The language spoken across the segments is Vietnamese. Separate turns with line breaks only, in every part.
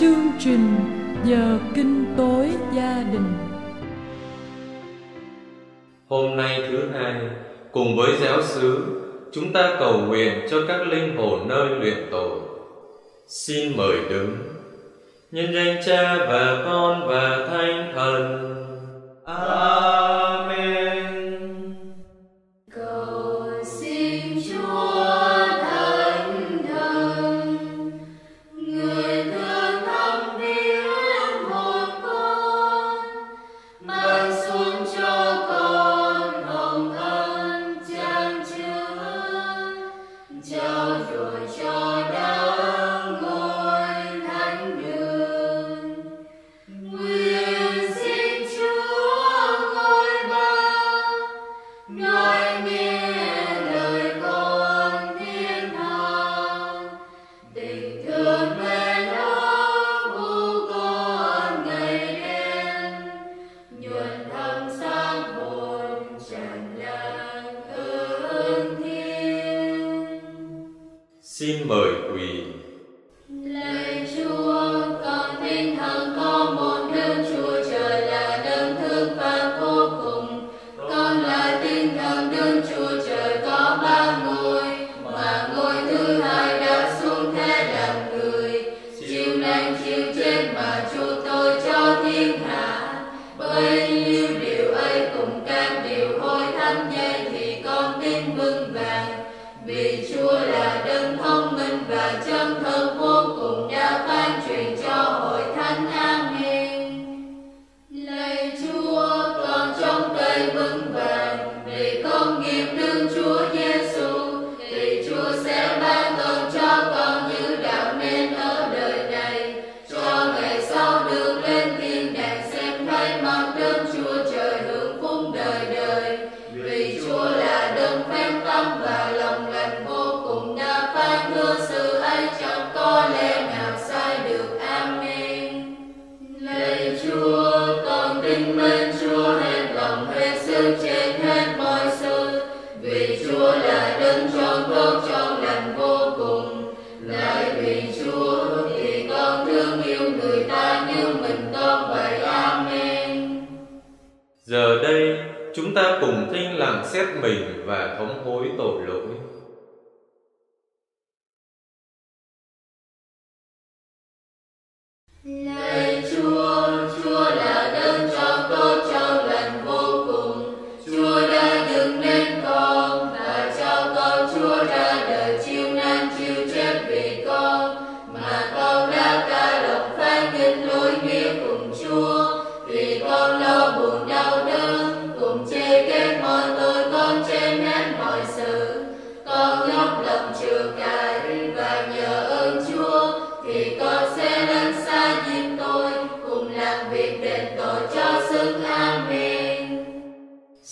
chương trình giờ kinh tối gia đình
Hôm nay thứ hai, cùng với giáo xứ, chúng ta cầu nguyện cho các linh hồn nơi luyện tội. Xin mời đứng. Nhân danh Cha và Con và Thánh Thần. Amen.
Xin
mời quỳ.
Vì Chúa là đấng thông minh và chân thật.
Xét mình và thống hối tội lỗi.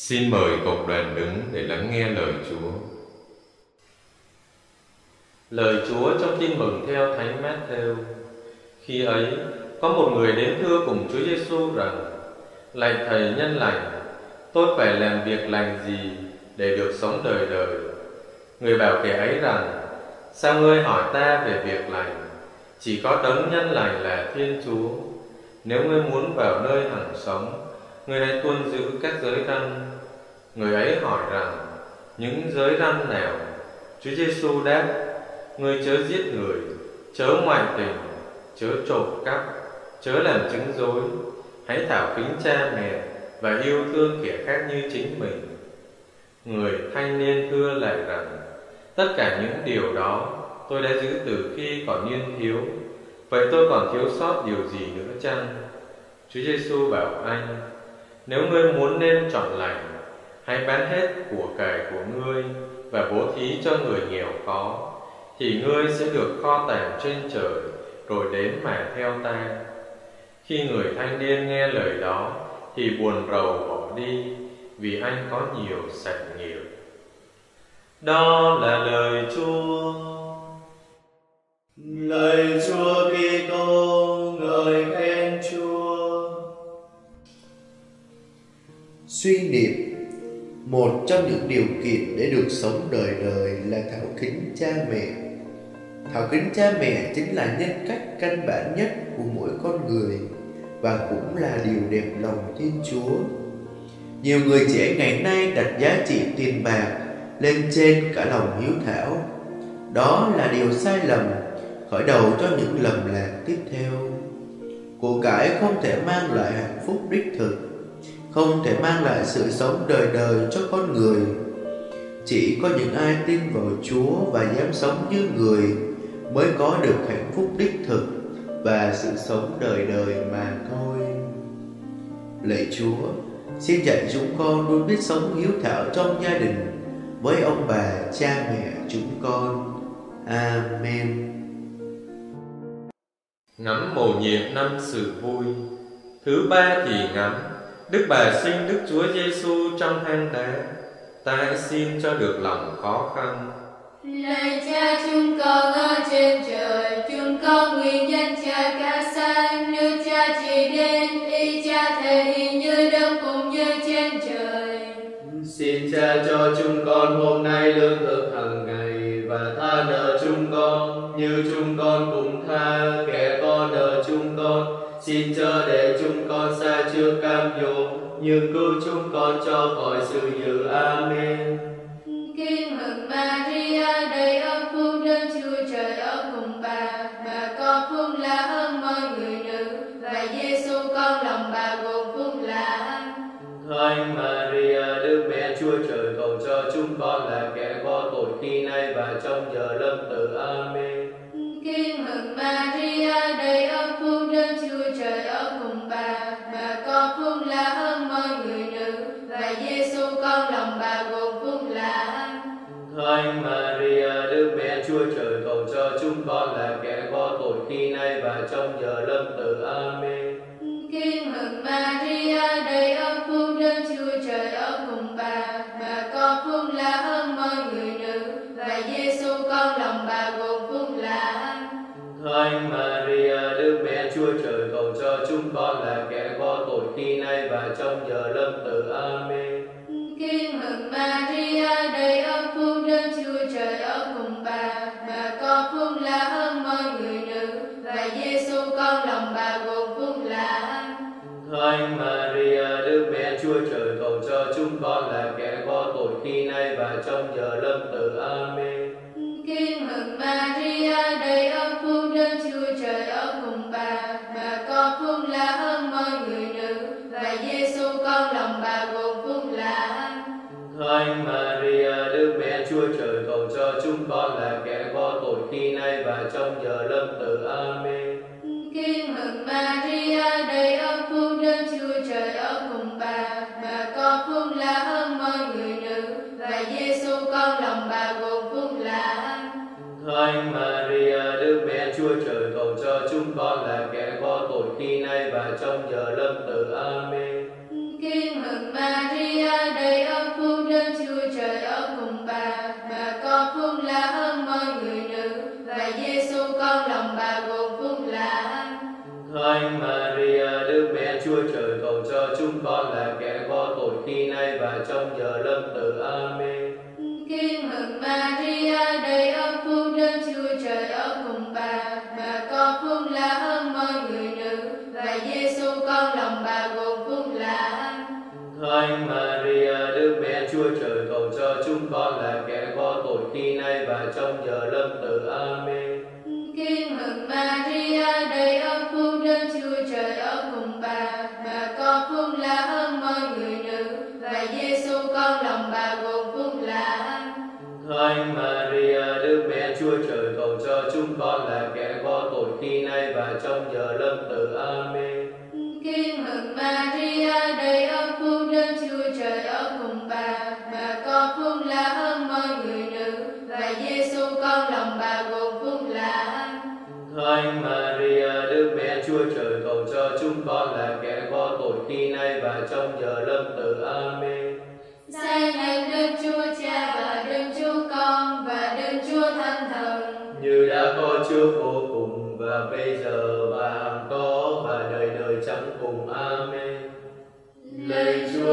Xin mời cộng đoàn đứng để lắng nghe lời Chúa. Lời Chúa trong tin mừng theo Thánh Matthew. Khi ấy, có một người đến thưa cùng Chúa Giêsu rằng: Lạy thầy nhân lành, tôi phải làm việc lành gì để được sống đời đời? Người bảo kẻ ấy rằng: Sao ngươi hỏi ta về việc lành? Chỉ có đấng nhân lành là Thiên Chúa. Nếu ngươi muốn vào nơi hằng sống, ngươi hãy tuân giữ các giới răn. Người ấy hỏi rằng: Những giới răn nào? Chúa Giêsu đáp: Ngươi chớ giết người, chớ ngoại tình, chớ trộm cắp, chớ làm chứng dối, hãy thảo kính cha mẹ và yêu thương kẻ khác như chính mình. Người thanh niên thưa lại rằng: Tất cả những điều đó tôi đã giữ từ khi còn niên thiếu. Vậy tôi còn thiếu sót điều gì nữa chăng? Chúa Giêsu bảo anh: Nếu ngươi muốn nên chọn lành, hãy bán hết của cải của ngươi và bố thí cho người nghèo khó, thì ngươi sẽ được kho tàng trên trời, rồi đến mà theo ta. Khi người thanh niên nghe lời đó, thì buồn rầu bỏ đi, vì anh có nhiều sạch nghiệp. Đó là lời Chúa.
Lời Chúa Kitô ngợi khen Chúa. Suy niệm một trong những điều kiện để được sống đời đời là thảo kính cha mẹ. Thảo kính cha mẹ chính là nhân cách căn bản nhất của mỗi con người và cũng là điều đẹp lòng Thiên Chúa. Nhiều người trẻ ngày nay đặt giá trị tiền bạc lên trên cả lòng hiếu thảo. Đó là điều sai lầm, khởi đầu cho những lầm lạc tiếp theo. Của cải không thể mang lại hạnh phúc đích thực, không thể mang lại sự sống đời đời cho con người. Chỉ có những ai tin vào Chúa và dám sống như người mới có được hạnh phúc đích thực và sự sống đời đời mà thôi. Lạy Chúa, xin dạy chúng con luôn biết sống hiếu thảo trong gia đình với ông bà, cha mẹ chúng con. Amen.
Ngắm mầu nhiệm năm sự vui Thứ ba thì ngắm Đức bà sinh Đức Chúa Giêsu trong hang đá Ta hãy xin cho được lòng khó khăn.
Lạy cha chúng con ở trên trời, chúng con nguyện danh cha ca
cho khỏi sự dữ. Amen. Cầu cho chúng con là kẻ có tội khi nay và trong giờ lâm tử. Amen.
Kinh mừng Maria đầy ơn phúc Đức Chúa Trời ở cùng bà,
cầu cho chúng con là kẻ có tội khi nay và trong giờ lâm tử. Amen.
Kinh mừng Maria đầy ơn phúc Đức Chúa Trời ở người
cầu cho chúng con là kẻ có tội khi nay và trong giờ lâm tử. Amen.
Kinh mừng Maria đầy ơn phúc Đức Chúa Trời ở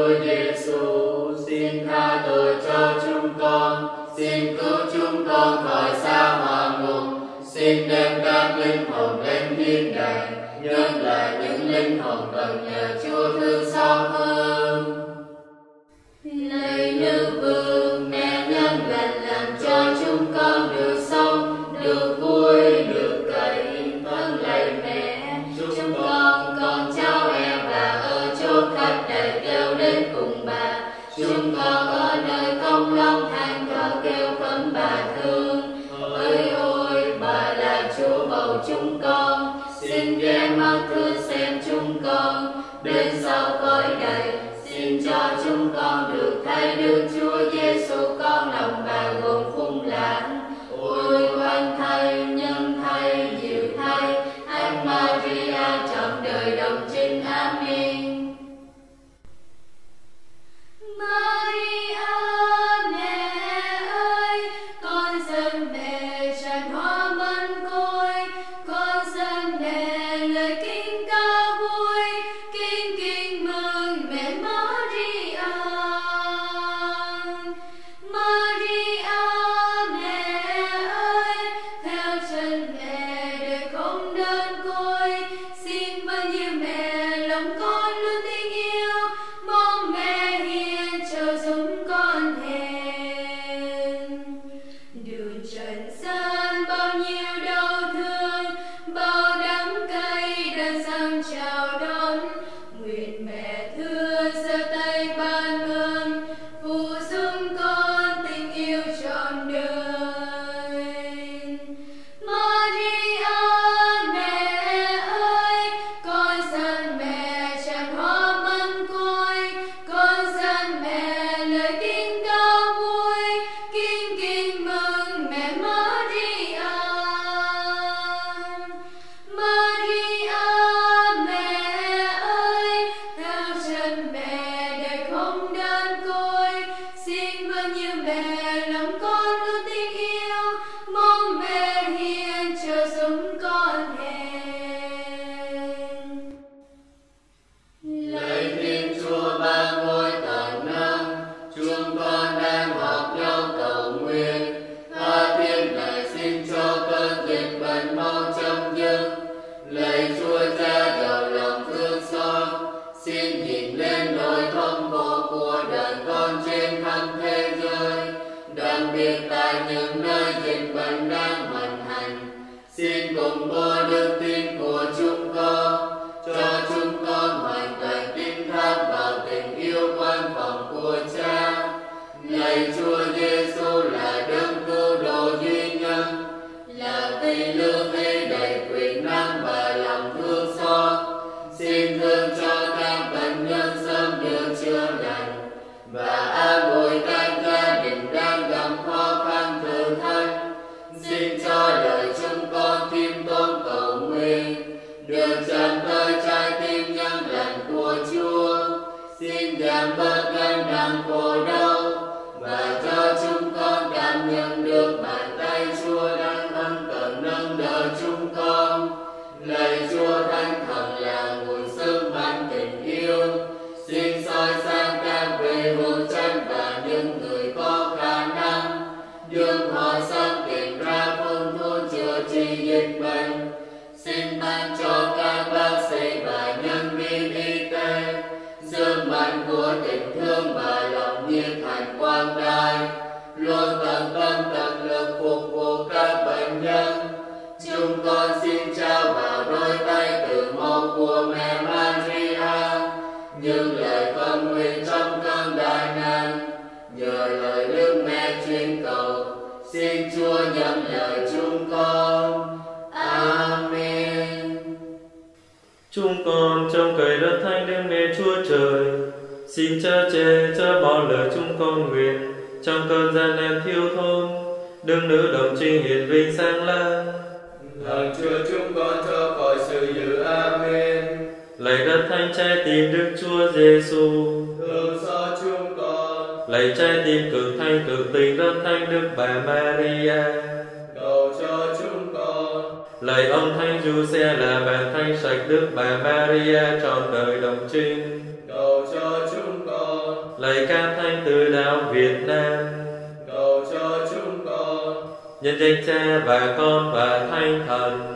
Lạy Chúa Giêsu, oh Gombo. xin
Chúa nhận lời chúng con. Amen.
Chúng con trong cầy đất thánh đến nghe Chúa Trời, xin cha che cha bảo lời chúng con nguyện trong cơn gian nan thiếu thốn, đương nữ đồng trinh hiền vinh sáng la.
Lời Chúa chúng con cho khỏi sự dữ. Amen.
Lạy đất thánh trái tim Đức Chúa Giêsu. Lạy trái tim cực thanh cực tình rất thanh Đức bà Maria.
Cầu cho chúng con.
Lạy ông Thánh Giuse là bàn thanh sạch Đức bà Maria trọn đời đồng trinh.
Cầu cho chúng con.
Lạy ca thanh từ đạo Việt Nam.
Cầu cho chúng con.
Nhân danh cha và con và thanh thần.